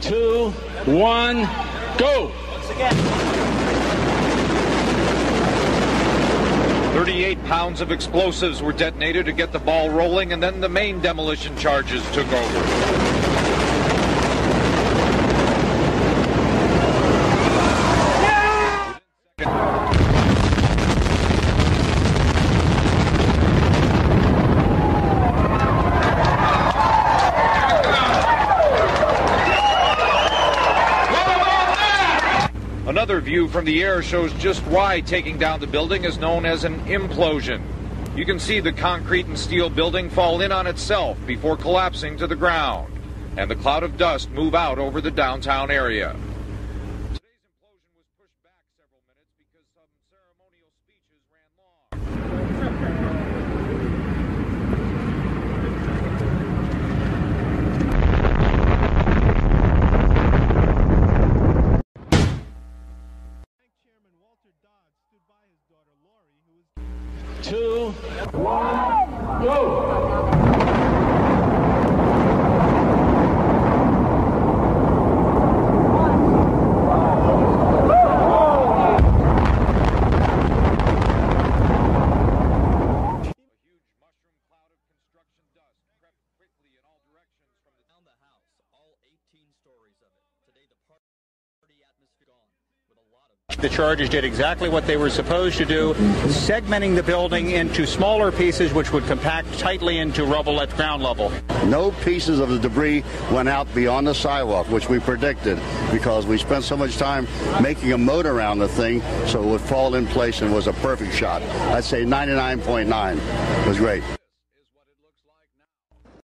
Two, one, go. Once again. 38 pounds of explosives were detonated to get the ball rolling, and then the main demolition charges took over. Another view from the air shows just why taking down the building is known as an implosion. You can see the concrete and steel building fall in on itself before collapsing to the ground, and the cloud of dust move out over the downtown area. Two, A huge mushroom cloud of construction dust crept quickly in all directions from the Around the house, all 18 stories of it. Today, the party atmosphere gone with a lot of. The charges did exactly what they were supposed to do, segmenting the building into smaller pieces which would compact tightly into rubble at ground level. No pieces of the debris went out beyond the sidewalk, which we predicted because we spent so much time making a moat around the thing so it would fall in place and was a perfect shot. I'd say 99.9 was great.